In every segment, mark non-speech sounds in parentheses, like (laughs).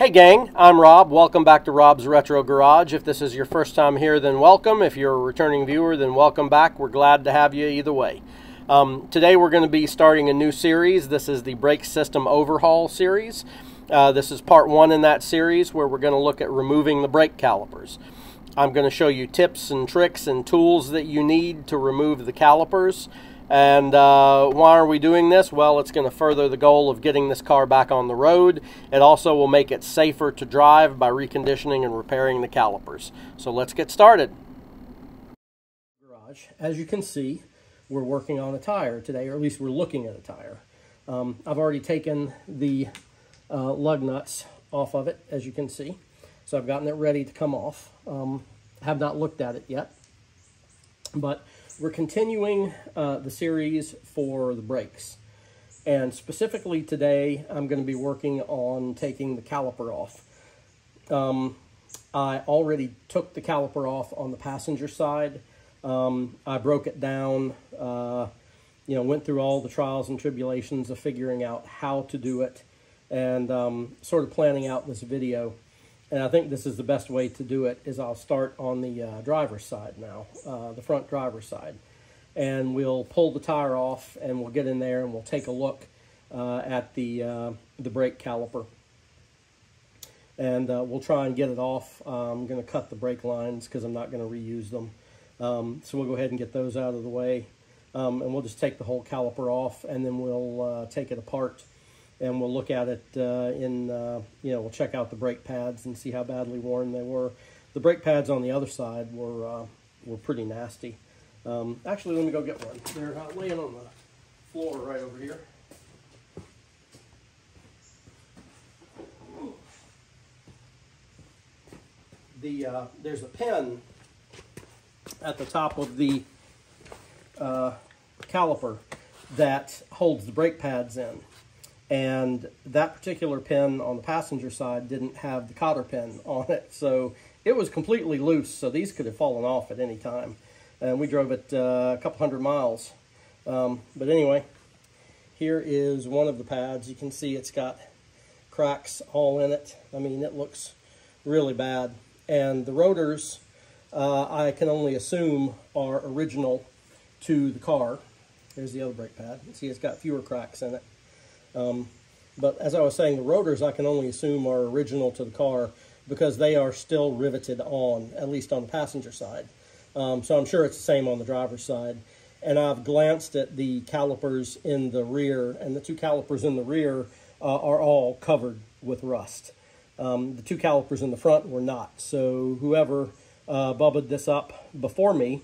Hey gang, I'm Rob. Welcome back to Rob's Retro Garage. If this is your first time here, then welcome. If you're a returning viewer, then welcome back. We're glad to have you either way. Um, today we're going to be starting a new series. This is the Brake System Overhaul series. Uh, this is part one in that series where we're going to look at removing the brake calipers. I'm going to show you tips and tricks and tools that you need to remove the calipers. And uh, why are we doing this? Well, it's going to further the goal of getting this car back on the road. It also will make it safer to drive by reconditioning and repairing the calipers. So let's get started. Garage. As you can see, we're working on a tire today, or at least we're looking at a tire. Um, I've already taken the uh, lug nuts off of it, as you can see. So I've gotten it ready to come off. Um, have not looked at it yet. But we're continuing uh, the series for the brakes. And specifically today, I'm going to be working on taking the caliper off. Um, I already took the caliper off on the passenger side. Um, I broke it down, uh, you know, went through all the trials and tribulations of figuring out how to do it and um, sort of planning out this video. And I think this is the best way to do it is I'll start on the uh, driver's side now, uh, the front driver's side. And we'll pull the tire off and we'll get in there and we'll take a look uh, at the, uh, the brake caliper. And uh, we'll try and get it off. I'm going to cut the brake lines because I'm not going to reuse them. Um, so we'll go ahead and get those out of the way. Um, and we'll just take the whole caliper off and then we'll uh, take it apart and we'll look at it uh, in, uh, you know, we'll check out the brake pads and see how badly worn they were. The brake pads on the other side were, uh, were pretty nasty. Um, actually, let me go get one. They're uh, laying on the floor right over here. The, uh, there's a pin at the top of the uh, caliper that holds the brake pads in and that particular pin on the passenger side didn't have the cotter pin on it. So it was completely loose so these could have fallen off at any time. And we drove it uh, a couple hundred miles. Um, but anyway here is one of the pads. You can see it's got cracks all in it. I mean it looks really bad. And the rotors uh, I can only assume are original to the car. There's the other brake pad. You see it's got fewer cracks in it um, but as I was saying, the rotors I can only assume are original to the car because they are still riveted on, at least on the passenger side. Um, so I'm sure it's the same on the driver's side. And I've glanced at the calipers in the rear, and the two calipers in the rear uh, are all covered with rust. Um, the two calipers in the front were not. So whoever uh, bubbled this up before me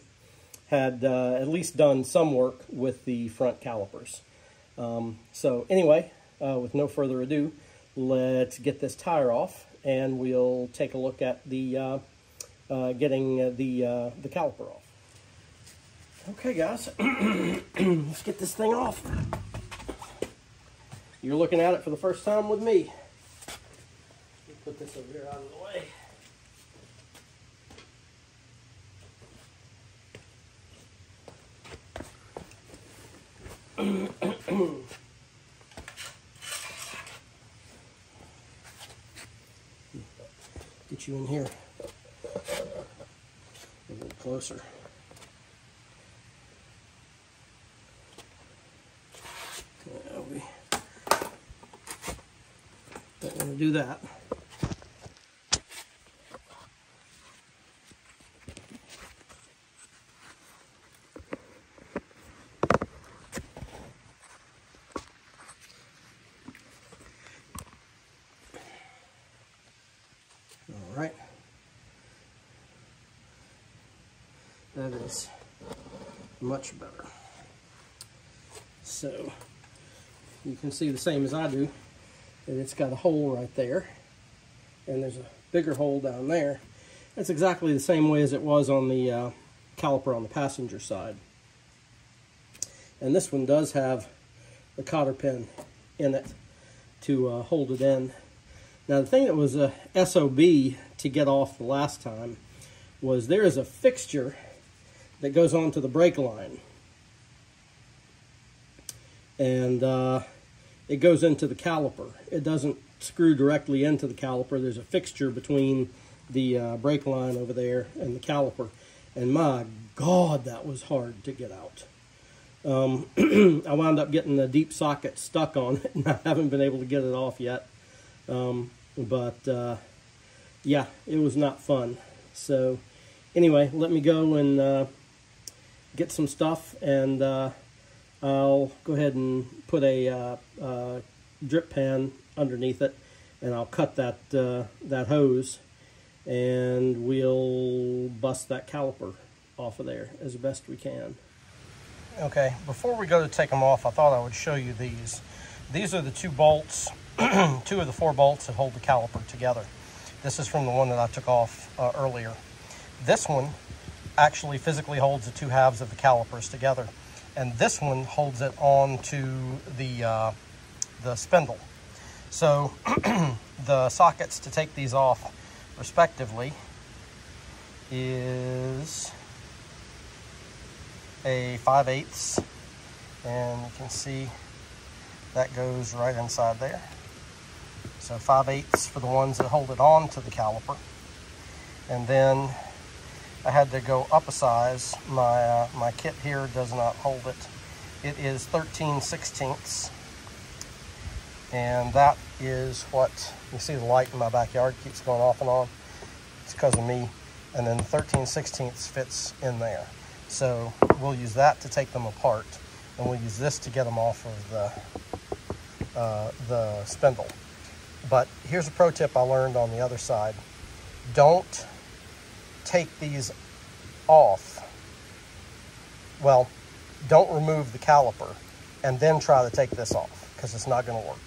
had uh, at least done some work with the front calipers. Um, so anyway, uh, with no further ado, let's get this tire off and we'll take a look at the uh, uh, getting the, uh, the caliper off. Okay guys, (clears throat) let's get this thing off. You're looking at it for the first time with me. Put this over here out of the way. Get you in here a little closer. Don't want to do that. All right. That is much better. So you can see the same as I do that it's got a hole right there and there's a bigger hole down there. That's exactly the same way as it was on the uh, caliper on the passenger side. And this one does have the cotter pin in it to uh, hold it in now the thing that was a SOB to get off the last time was there is a fixture that goes onto the brake line. And uh, it goes into the caliper. It doesn't screw directly into the caliper. There's a fixture between the uh, brake line over there and the caliper. And my God, that was hard to get out. Um, (clears throat) I wound up getting the deep socket stuck on it, and (laughs) I haven't been able to get it off yet. Um, but uh, yeah, it was not fun. So anyway, let me go and uh, get some stuff, and uh, I'll go ahead and put a uh, uh, drip pan underneath it, and I'll cut that uh, that hose, and we'll bust that caliper off of there as best we can. Okay, before we go to take them off, I thought I would show you these. These are the two bolts, (clears throat) two of the four bolts that hold the caliper together. This is from the one that I took off uh, earlier. This one actually physically holds the two halves of the calipers together. And this one holds it on to the, uh, the spindle. So (clears throat) the sockets to take these off respectively is a 5 eighths and you can see that goes right inside there. So 5 eighths for the ones that hold it on to the caliper. And then I had to go up a size. My, uh, my kit here does not hold it. It is 13 sixteenths. And that is what, you see the light in my backyard keeps going off and on. It's because of me. And then 13 sixteenths fits in there. So we'll use that to take them apart, and we'll use this to get them off of the, uh, the spindle. But here's a pro tip I learned on the other side. Don't take these off. Well, don't remove the caliper and then try to take this off because it's not going to work.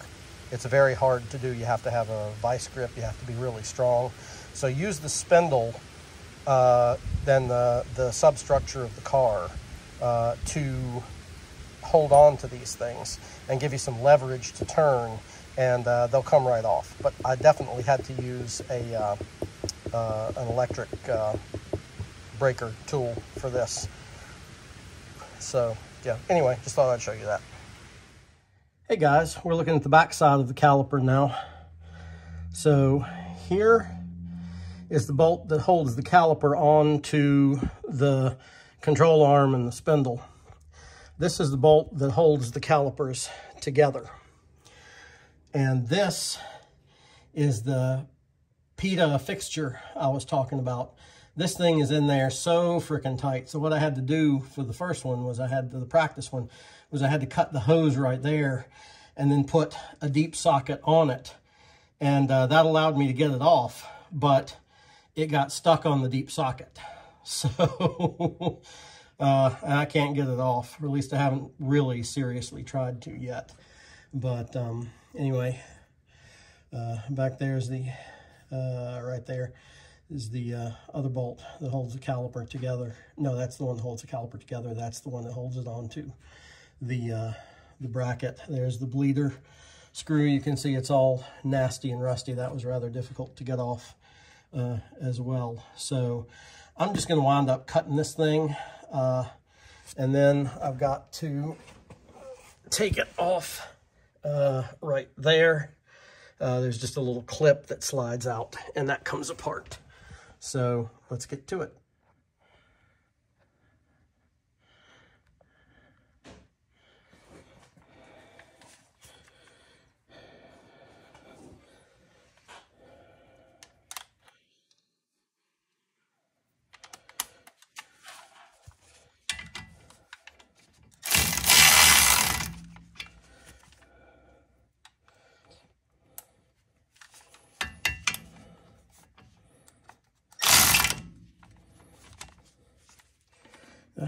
It's very hard to do. You have to have a vice grip. You have to be really strong. So use the spindle uh, than the, the substructure of the car uh, to hold on to these things and give you some leverage to turn and uh, they'll come right off. But I definitely had to use a, uh, an electric uh, breaker tool for this. So yeah, anyway, just thought I'd show you that. Hey guys, we're looking at the back side of the caliper now. So here is the bolt that holds the caliper on to the control arm and the spindle. This is the bolt that holds the calipers together. And this is the PITA fixture I was talking about. This thing is in there so freaking tight. So what I had to do for the first one was I had to, the practice one was I had to cut the hose right there and then put a deep socket on it. And uh, that allowed me to get it off. But it got stuck on the deep socket. (laughs) So, uh, I can't get it off, or at least I haven't really seriously tried to yet. But um, anyway, uh, back there is the, uh, right there is the uh, other bolt that holds the caliper together. No, that's the one that holds the caliper together. That's the one that holds it onto the, uh, the bracket. There's the bleeder screw. You can see it's all nasty and rusty. That was rather difficult to get off uh, as well. So I'm just going to wind up cutting this thing. Uh, and then I've got to take it off uh, right there. Uh, there's just a little clip that slides out and that comes apart. So let's get to it.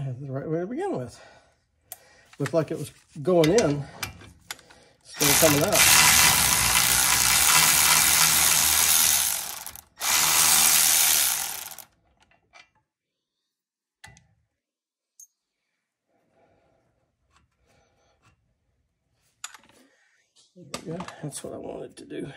The right way to begin with. Looked like it was going in still coming out. Yeah, that's what I wanted to do.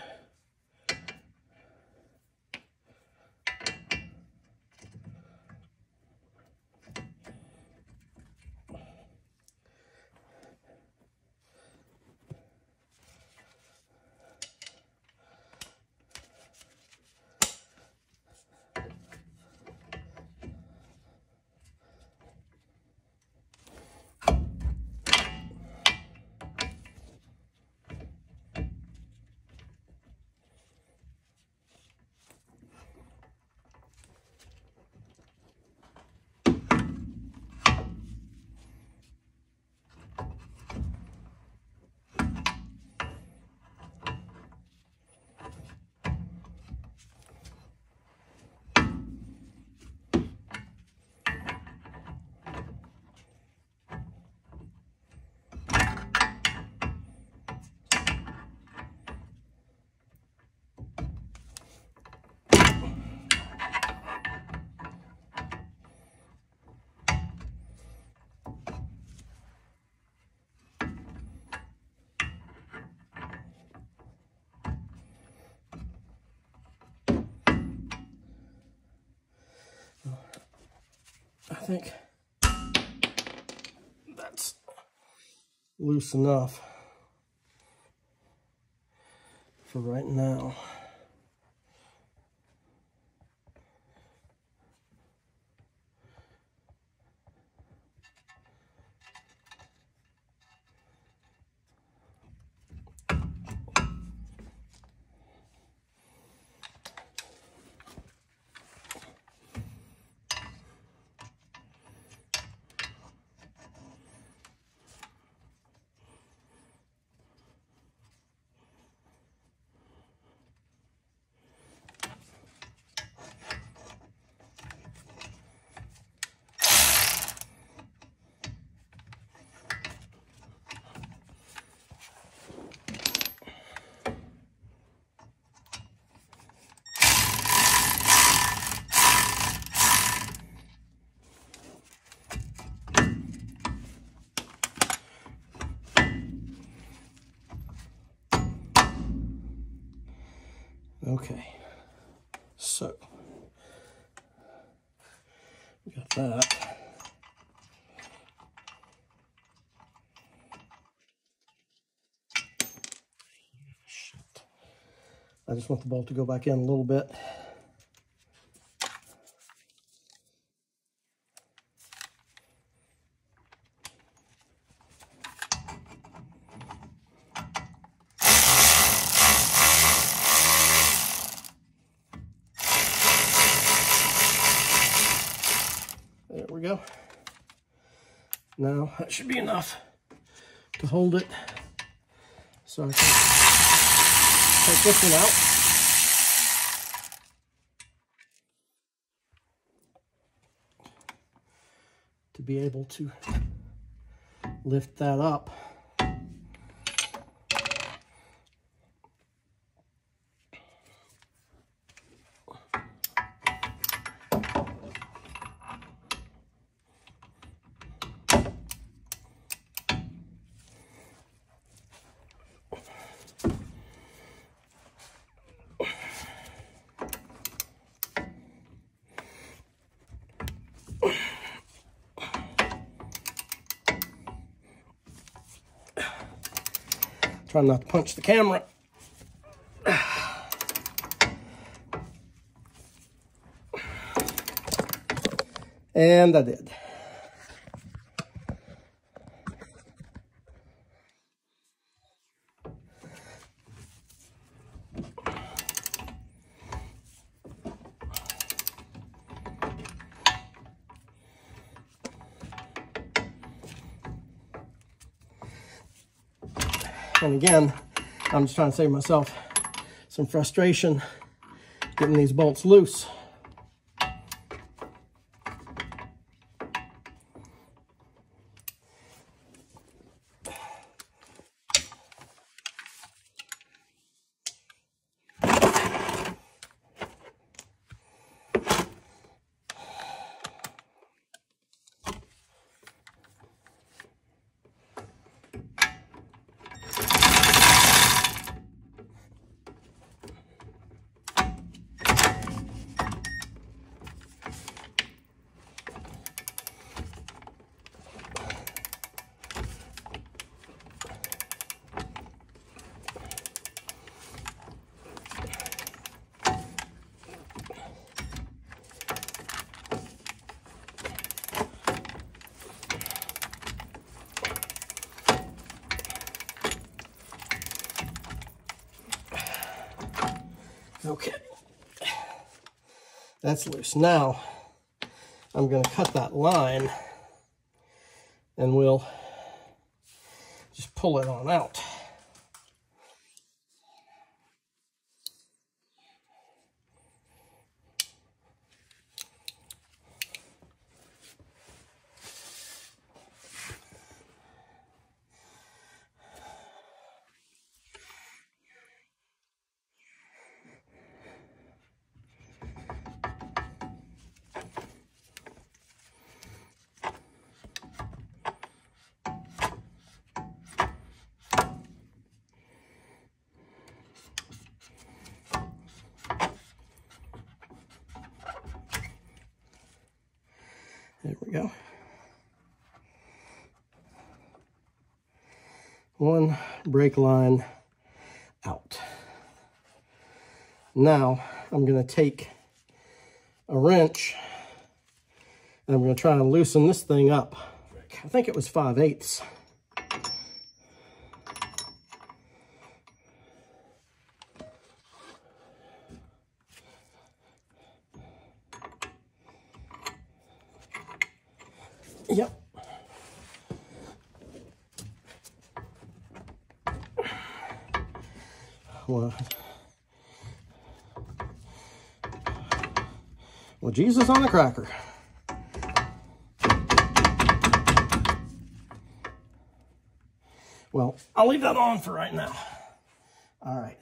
Think that's loose enough for right now. Okay, so we got that. Shit. I just want the bolt to go back in a little bit. There we go. Now that should be enough to hold it. So I can take this one out. To be able to lift that up. Trying not to punch the camera. And I did. And again, I'm just trying to save myself some frustration getting these bolts loose. Okay. That's loose. Now, I'm going to cut that line and we'll just pull it on out. Go. One brake line out. Now I'm going to take a wrench and I'm going to try and loosen this thing up. I think it was 5 eighths. Yep. Well, well, Jesus on the cracker. Well, I'll leave that on for right now. All right.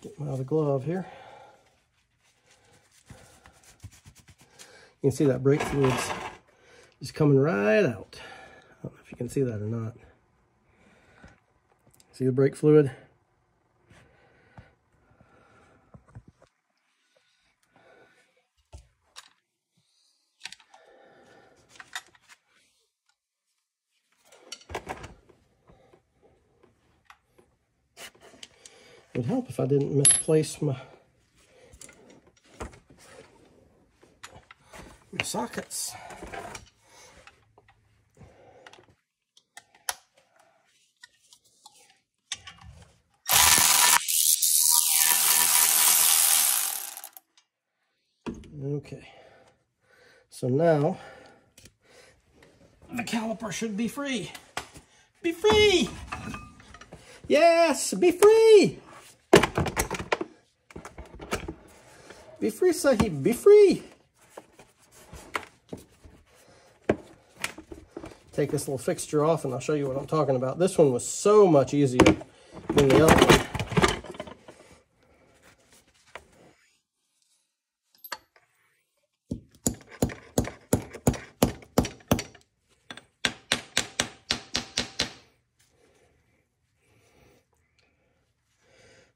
Get my other glove here. You can see that brake fluid's just coming right out. I don't know if you can see that or not. See the brake fluid? Would help if I didn't misplace my, my sockets. Okay, so now the caliper should be free. Be free! Yes, be free! Be free, Sahib, be free. Take this little fixture off and I'll show you what I'm talking about. This one was so much easier than the other one.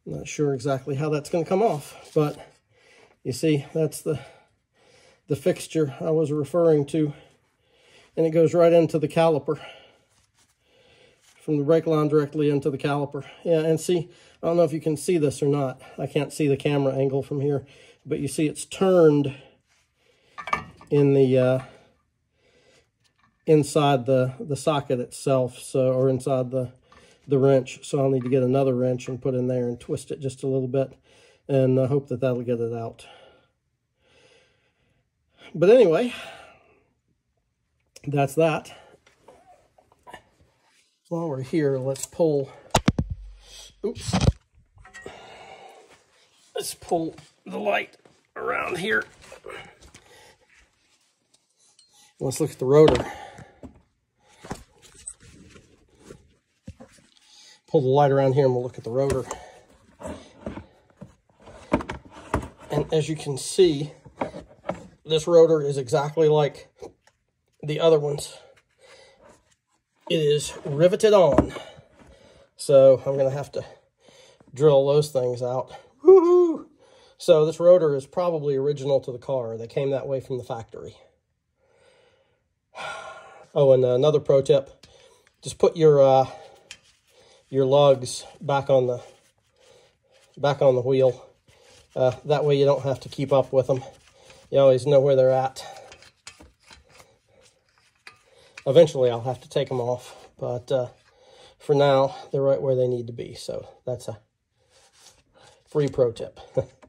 Not sure exactly how that's going to come off, but you see, that's the, the fixture I was referring to. And it goes right into the caliper. From the brake line directly into the caliper. Yeah, and see, I don't know if you can see this or not. I can't see the camera angle from here. But you see it's turned in the uh, inside the, the socket itself, so or inside the, the wrench. So I'll need to get another wrench and put in there and twist it just a little bit and I hope that that'll get it out. But anyway, that's that. While we're here, let's pull, oops, let's pull the light around here. Let's look at the rotor. Pull the light around here and we'll look at the rotor. And as you can see, this rotor is exactly like the other ones. It is riveted on. So I'm going to have to drill those things out. Woohoo! So this rotor is probably original to the car. They came that way from the factory. (sighs) Oh, and another pro tip. Just put your uh, your lugs back on the back on the wheel uh, that way you don't have to keep up with them. You always know where they're at. Eventually I'll have to take them off, but uh, for now, they're right where they need to be. So that's a free pro tip. (laughs)